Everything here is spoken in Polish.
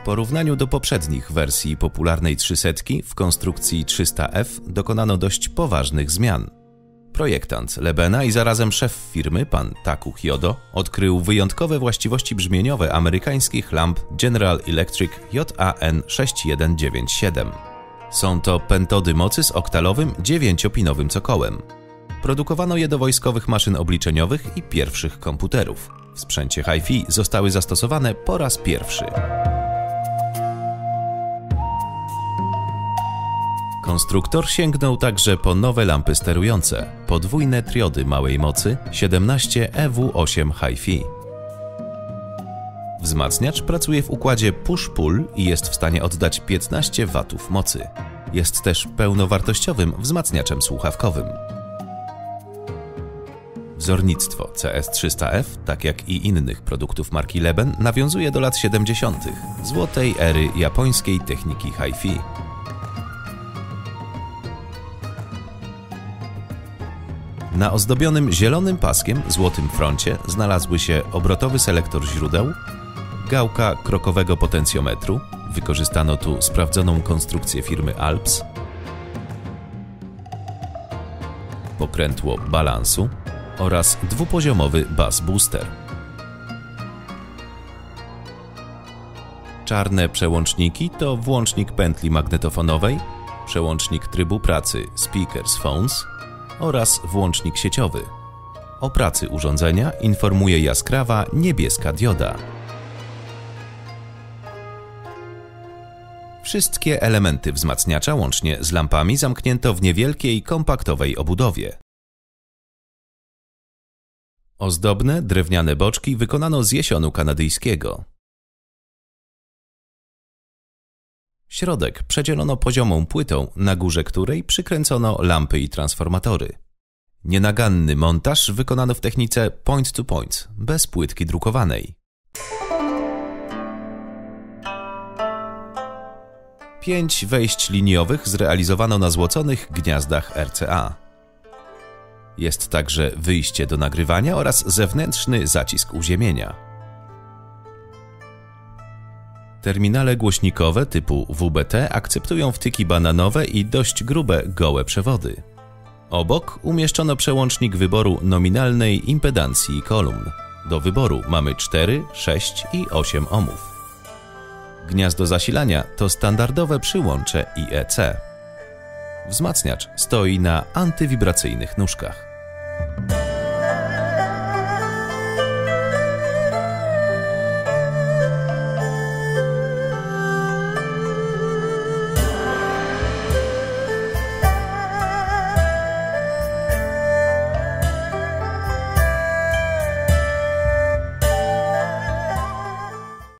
W porównaniu do poprzednich wersji popularnej 300 w konstrukcji 300F dokonano dość poważnych zmian. Projektant Lebena i zarazem szef firmy, pan Taku Hyodo, odkrył wyjątkowe właściwości brzmieniowe amerykańskich lamp General Electric JAN6197. Są to pentody mocy z oktalowym, dziewięciopinowym cokołem. Produkowano je do wojskowych maszyn obliczeniowych i pierwszych komputerów. W sprzęcie hi-fi zostały zastosowane po raz pierwszy. Konstruktor sięgnął także po nowe lampy sterujące, podwójne triody małej mocy 17 EW8 Hi-Fi. Wzmacniacz pracuje w układzie push-pull i jest w stanie oddać 15 W mocy. Jest też pełnowartościowym wzmacniaczem słuchawkowym. Wzornictwo CS300F, tak jak i innych produktów marki Leben, nawiązuje do lat 70., złotej ery japońskiej techniki hi-fi. Na ozdobionym zielonym paskiem złotym froncie znalazły się obrotowy selektor źródeł, gałka krokowego potencjometru, wykorzystano tu sprawdzoną konstrukcję firmy Alps, pokrętło balansu oraz dwupoziomowy bus booster. Czarne przełączniki to włącznik pętli magnetofonowej, przełącznik trybu pracy Speakers Phones oraz włącznik sieciowy. O pracy urządzenia informuje jaskrawa niebieska dioda. Wszystkie elementy wzmacniacza łącznie z lampami zamknięto w niewielkiej, kompaktowej obudowie. Ozdobne, drewniane boczki wykonano z jesionu kanadyjskiego. Środek przedzielono poziomą płytą, na górze której przykręcono lampy i transformatory. Nienaganny montaż wykonano w technice point-to-point, bez płytki drukowanej. Pięć wejść liniowych zrealizowano na złoconych gniazdach RCA. Jest także wyjście do nagrywania oraz zewnętrzny zacisk uziemienia. Terminale głośnikowe typu WBT akceptują wtyki bananowe i dość grube, gołe przewody. Obok umieszczono przełącznik wyboru nominalnej impedancji kolumn. Do wyboru mamy 4, 6 i 8 ohmów. Gniazdo zasilania to standardowe przyłącze IEC. Wzmacniacz stoi na antywibracyjnych nóżkach.